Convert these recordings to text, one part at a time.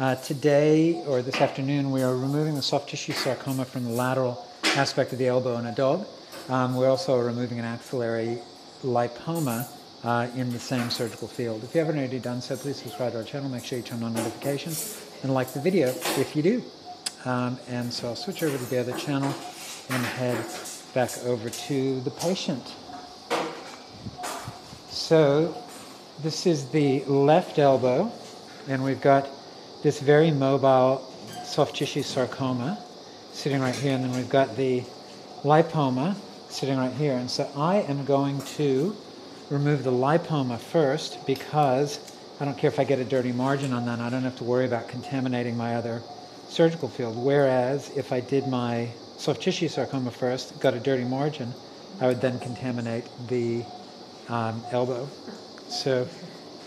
Uh, today, or this afternoon, we are removing the soft tissue sarcoma from the lateral aspect of the elbow in a dog. Um, we're also removing an axillary lipoma uh, in the same surgical field. If you haven't already done so, please subscribe to our channel. Make sure you turn on notifications and like the video if you do. Um, and so I'll switch over to the other channel and head back over to the patient. So this is the left elbow, and we've got this very mobile soft tissue sarcoma sitting right here, and then we've got the lipoma sitting right here. And so I am going to remove the lipoma first because I don't care if I get a dirty margin on that. I don't have to worry about contaminating my other surgical field. Whereas if I did my soft tissue sarcoma first, got a dirty margin, I would then contaminate the um, elbow. So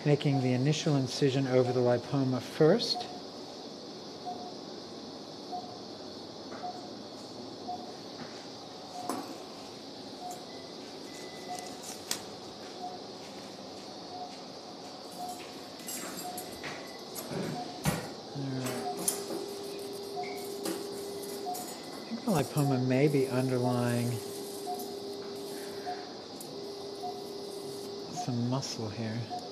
making the initial incision over the lipoma first. lipoma may be underlying some muscle here.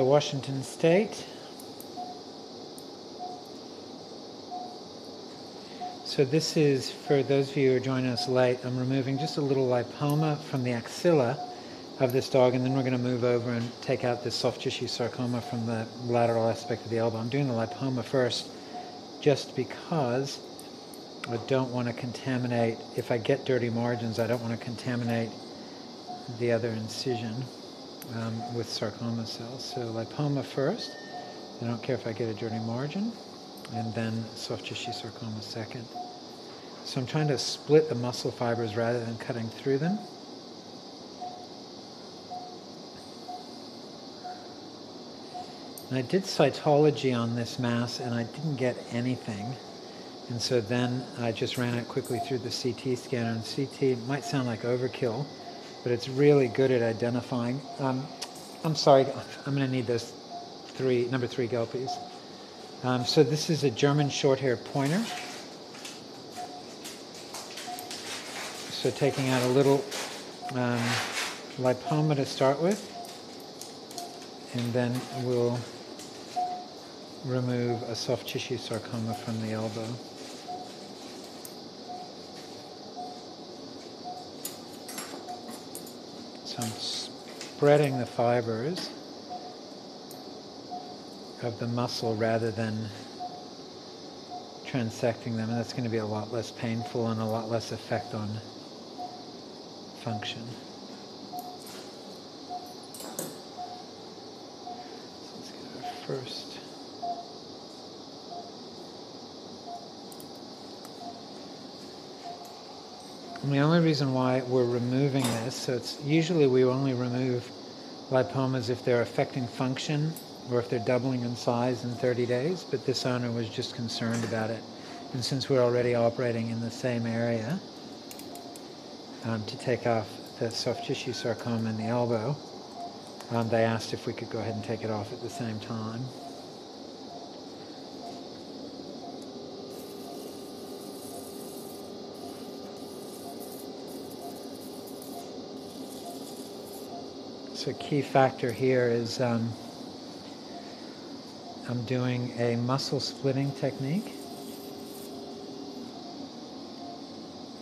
Washington State. So this is, for those of you who are joining us late, I'm removing just a little lipoma from the axilla of this dog, and then we're going to move over and take out this soft tissue sarcoma from the lateral aspect of the elbow. I'm doing the lipoma first just because I don't want to contaminate, if I get dirty margins, I don't want to contaminate the other incision um, with sarcoma cells. So lipoma first. I don't care if I get a dirty margin. And then soft tissue sarcoma second. So I'm trying to split the muscle fibers rather than cutting through them. And I did cytology on this mass and I didn't get anything. And so then I just ran it quickly through the CT scanner. And CT might sound like overkill, but it's really good at identifying. Um, I'm sorry, I'm going to need those three, number three Gelpies. Um, so this is a German short-haired pointer. So taking out a little um, lipoma to start with, and then we'll remove a soft tissue sarcoma from the elbow. So I'm spreading the fibers of the muscle rather than transecting them, and that's going to be a lot less painful and a lot less effect on function. So let's get our first. And the only reason why we're removing this, so it's usually we only remove lipomas if they're affecting function or if they're doubling in size in 30 days, but this owner was just concerned about it. And since we're already operating in the same area, um, to take off the soft tissue sarcoma in the elbow, um, they asked if we could go ahead and take it off at the same time. So key factor here is um, I'm doing a muscle splitting technique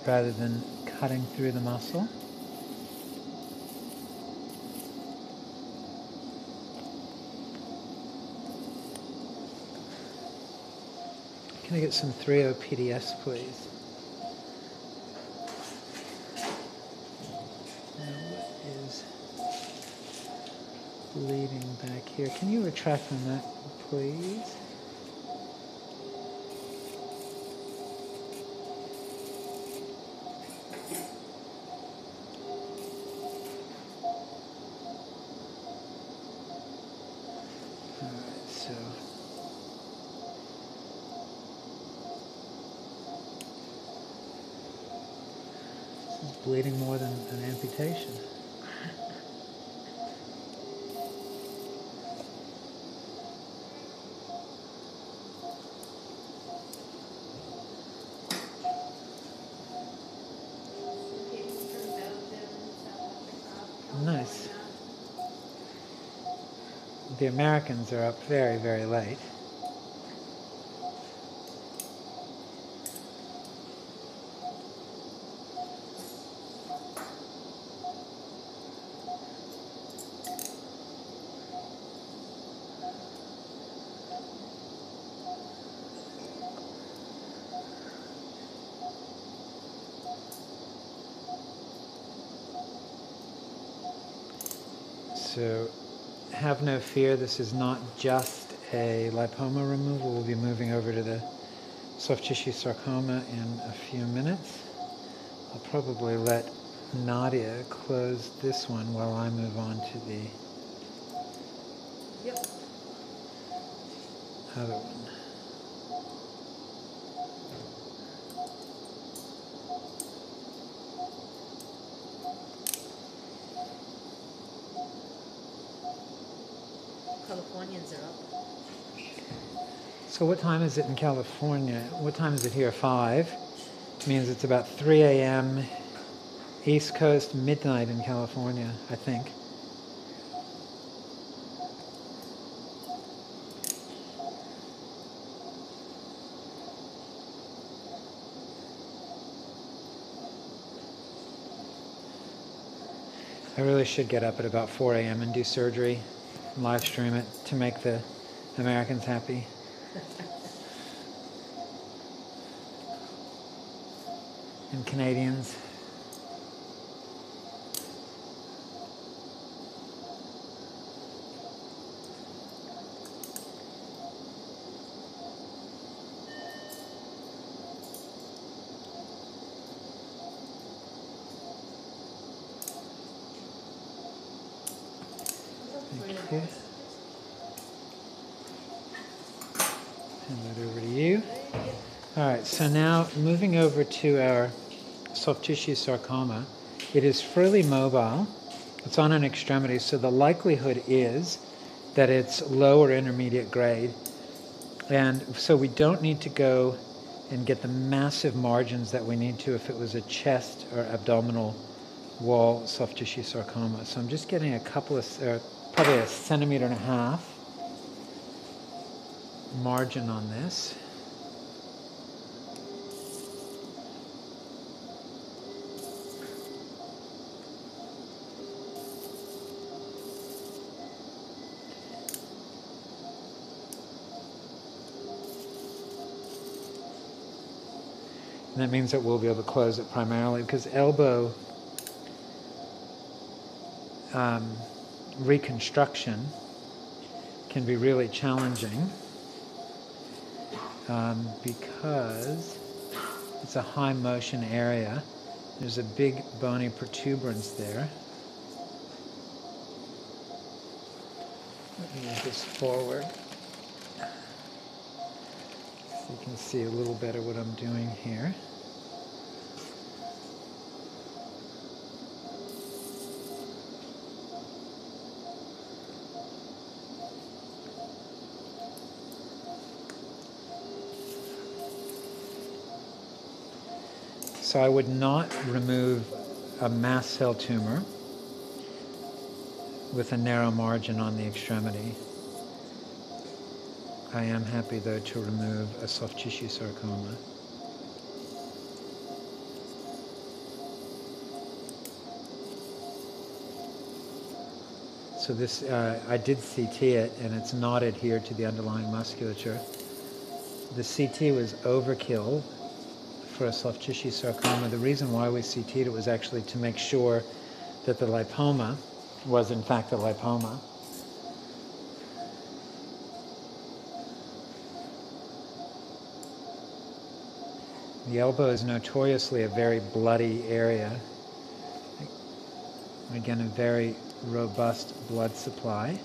rather than cutting through the muscle. Can I get some 3O PDS, please? bleeding back here. Can you retract on that, please? bleeding more than an amputation. The Americans are up very, very late. So have no fear, this is not just a lipoma removal. We'll be moving over to the soft tissue sarcoma in a few minutes. I'll probably let Nadia close this one while I move on to the Yep. other one. Californians are up. So what time is it in California? What time is it here? Five. Means it's about 3 a.m. East Coast, midnight in California, I think. I really should get up at about 4 a.m. and do surgery, live stream it to make the Americans happy. and Canadians. Thank you. Hand that over to you. All right, so now moving over to our soft tissue sarcoma, it is freely mobile. It's on an extremity, so the likelihood is that it's low or intermediate grade. And so we don't need to go and get the massive margins that we need to if it was a chest or abdominal wall soft tissue sarcoma. So I'm just getting a couple of, probably a centimeter and a half margin on this. And that means that we'll be able to close it primarily because elbow um, reconstruction can be really challenging um, because it's a high motion area. There's a big bony protuberance there. Let me move this forward so you can see a little better what I'm doing here. So I would not remove a mast cell tumor with a narrow margin on the extremity. I am happy though to remove a soft tissue sarcoma. So this, uh, I did CT it and it's not adhered to the underlying musculature. The CT was overkill for a soft tissue sarcoma. The reason why we CT'd it was actually to make sure that the lipoma was in fact a lipoma. The elbow is notoriously a very bloody area. Again, a very robust blood supply.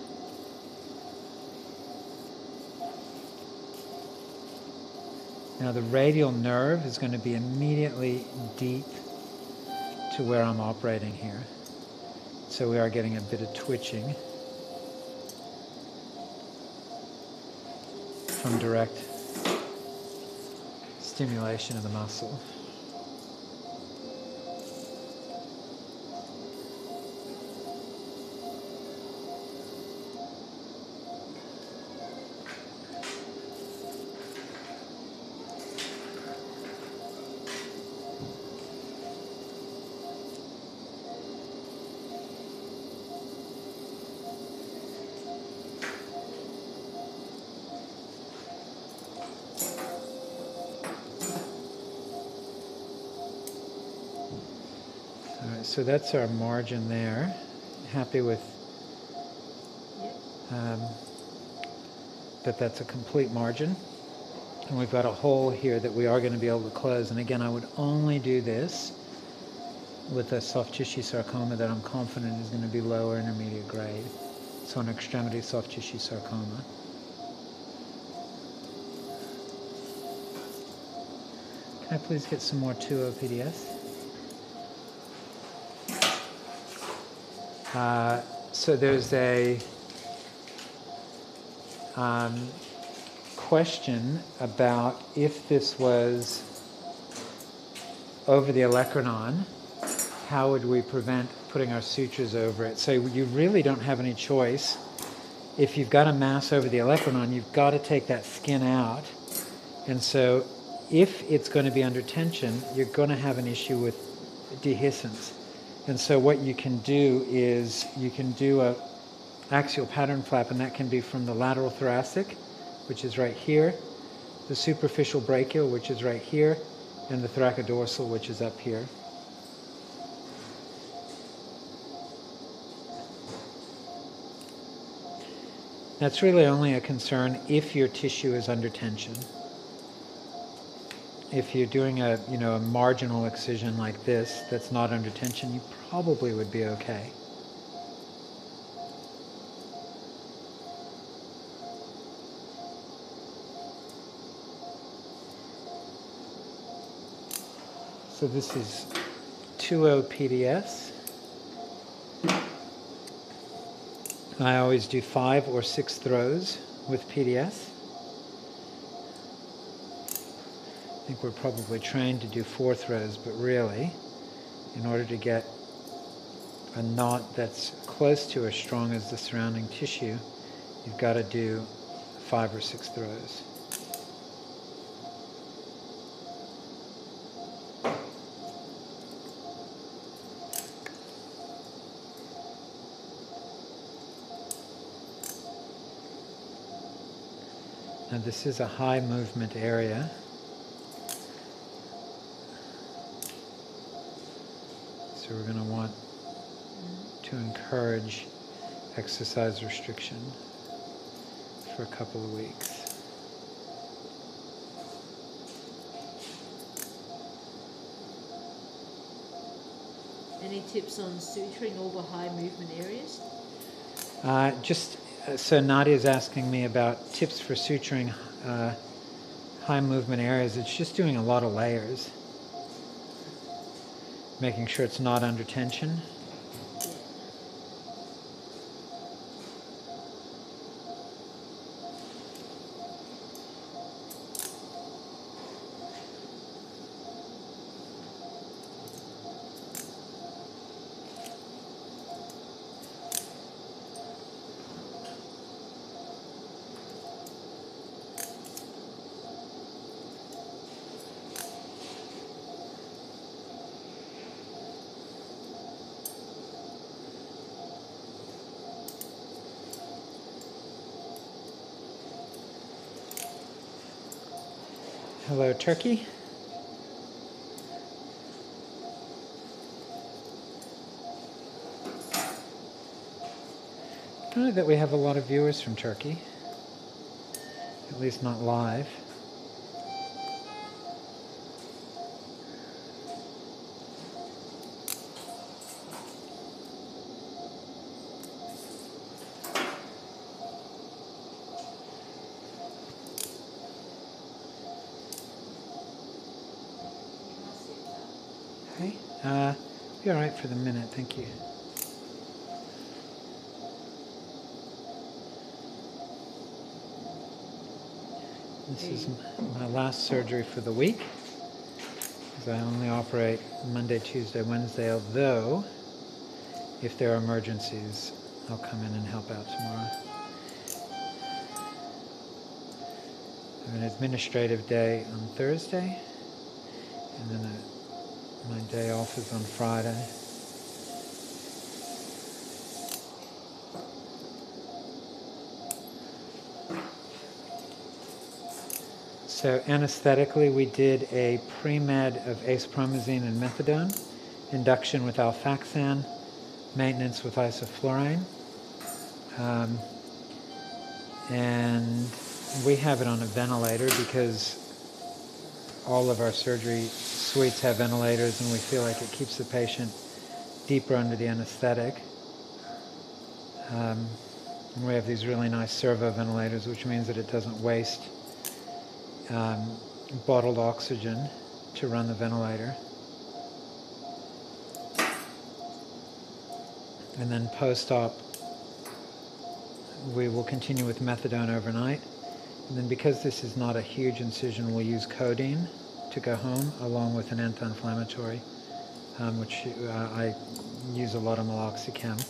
Now the radial nerve is going to be immediately deep to where I'm operating here. So we are getting a bit of twitching from direct stimulation of the muscle. So that's our margin there. Happy with um, that that's a complete margin. And we've got a hole here that we are going to be able to close. And again, I would only do this with a soft tissue sarcoma that I'm confident is going to be lower intermediate grade. So an extremity soft tissue sarcoma. Can I please get some more 2O PDS? Uh, so there's a um, question about if this was over the olecranon, how would we prevent putting our sutures over it? So you really don't have any choice. If you've got a mass over the olecranon, you've got to take that skin out. And so if it's going to be under tension, you're going to have an issue with dehiscence. And so what you can do is you can do a axial pattern flap, and that can be from the lateral thoracic, which is right here, the superficial brachial, which is right here, and the thoracodorsal, which is up here. That's really only a concern if your tissue is under tension if you're doing a, you know, a marginal excision like this that's not under tension, you probably would be okay. So this is 2O PDS. I always do five or six throws with PDS. I think we're probably trained to do four throws, but really, in order to get a knot that's close to as strong as the surrounding tissue, you've got to do five or six throws. Now this is a high movement area. So we're going to want to encourage exercise restriction for a couple of weeks. Any tips on suturing over high movement areas? Uh, just uh, so Nadia is asking me about tips for suturing uh, high movement areas. It's just doing a lot of layers making sure it's not under tension. Hello, Turkey. Know that we have a lot of viewers from Turkey, at least not live. Okay. Uh, be all right for the minute. Thank you. This is my last surgery for the week. 'cause I only operate Monday, Tuesday, Wednesday, although if there are emergencies, I'll come in and help out tomorrow. I have an administrative day on Thursday, and then a, my day off is on Friday. So anesthetically, we did a pre-med of acepromazine and methadone, induction with alfaxan, maintenance with isoflurane. Um, and we have it on a ventilator because all of our surgery suites have ventilators and we feel like it keeps the patient deeper under the anesthetic. Um, and we have these really nice servo ventilators, which means that it doesn't waste um, bottled oxygen to run the ventilator. And then post-op, we will continue with methadone overnight. And then because this is not a huge incision, we'll use codeine to go home along with an anti-inflammatory, um, which uh, I use a lot of meloxicam.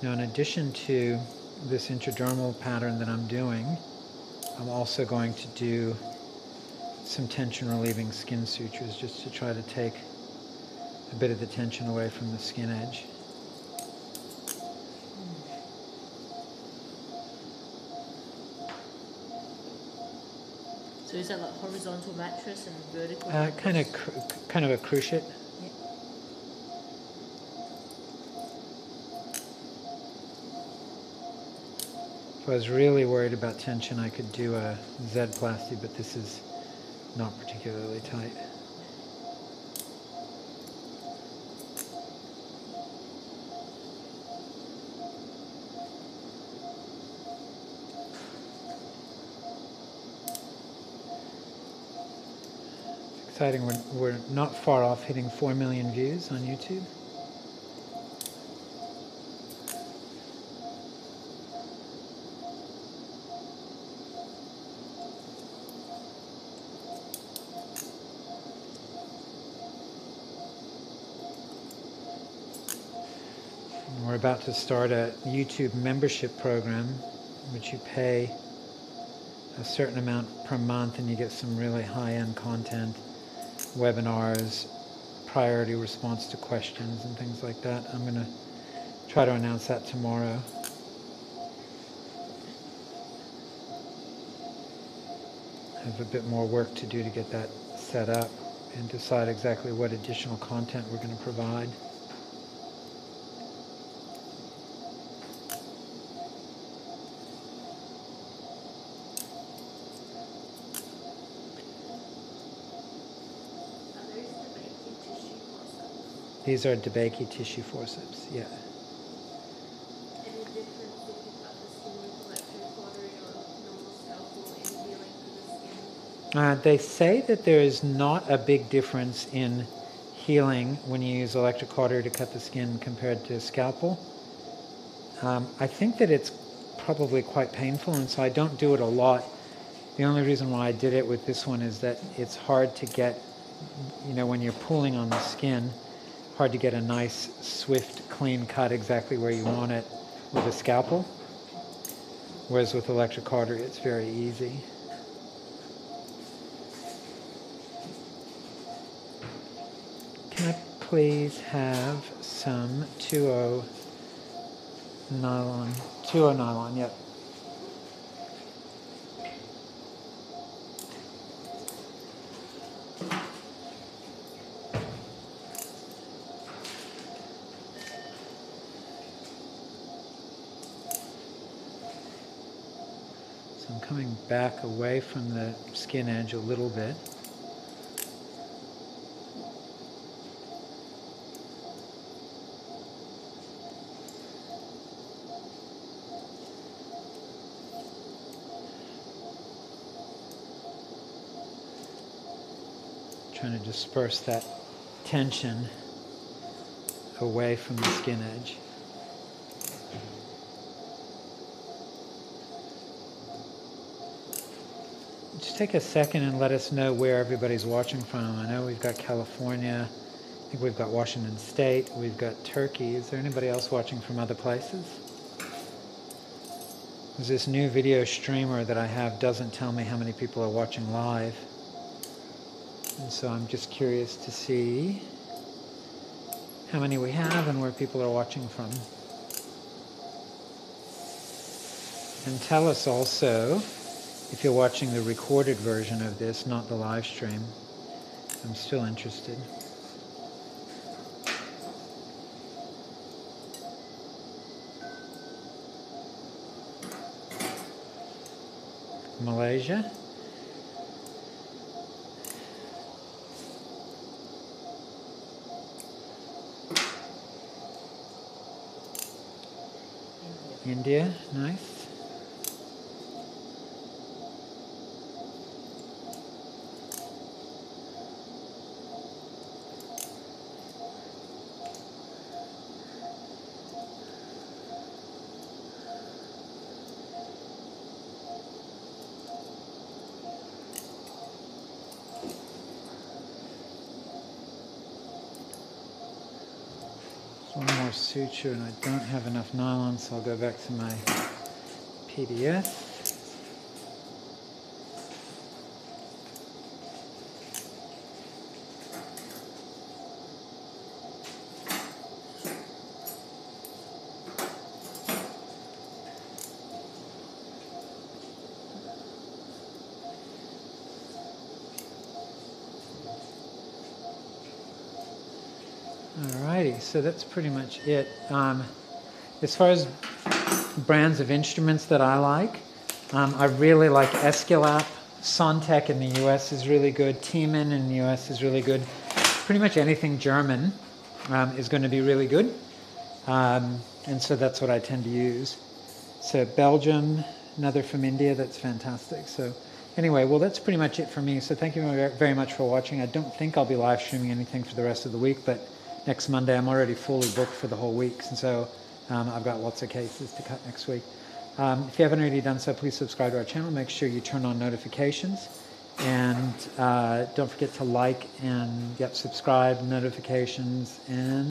Now, in addition to this intradermal pattern that I'm doing, I'm also going to do some tension relieving skin sutures just to try to take a bit of the tension away from the skin edge. So is that like horizontal mattress and vertical? Uh, mattress? kind of, cr- kind of a cruciate. Yeah. If I was really worried about tension, I could do a Z plasty, but this is not particularly tight. Exciting. We're, we're not far off hitting 4 million views on YouTube. We're about to start a YouTube membership program, which you pay a certain amount per month and you get some really high-end content, webinars, priority response to questions and things like that. I'm going to try to announce that tomorrow. I have a bit more work to do to get that set up and decide exactly what additional content we're going to provide. Are those the DeBakey tissue forceps? These are DeBakey tissue forceps, yeah. Any difference if you cut the skin with electrocautery or normal scalpel in healing for the skin? Uh, they say that there is not a big difference in healing when you use electrocautery to cut the skin compared to scalpel. Um, I think that it's probably quite painful, and so I don't do it a lot. The only reason why I did it with this one is that it's hard to get, you know, when you're pulling on the skin, hard to get a nice, swift, clean cut exactly where you want it with a scalpel. Whereas with electrocautery, it's very easy. Can I please have some 2O nylon? 2O nylon, yep. back away from the skin edge a little bit. trying to disperse that tension away from the skin edge. Take a second and let us know where everybody's watching from. I know we've got California. I think we've got Washington State. We've got Turkey. Is there anybody else watching from other places? There's this new video streamer that I have doesn't tell me how many people are watching live. And so I'm just curious to see how many we have and where people are watching from. And tell us also if you're watching the recorded version of this, not the live stream. I'm still interested. Malaysia. India. Nice. There's one more suture and I don't have enough nylon, so I'll go back to my PDS. So that's pretty much it. Um, as far as brands of instruments that I like, um, I really like Aesculap. Sontec in the US is really good. Tiemann in the US is really good. Pretty much anything German um, is going to be really good. Um, and so that's what I tend to use. So Belgium, another from India, that's fantastic. So anyway, well, that's pretty much it for me. So thank you very- very much for watching. I don't think I'll be live streaming anything for the rest of the week, but next Monday I'm already fully booked for the whole week. And so um, I've got lots of cases to cut next week. Um, if you haven't already done so, please subscribe to our channel. Make sure you turn on notifications. And uh, don't forget to like and yep, subscribe, notifications, and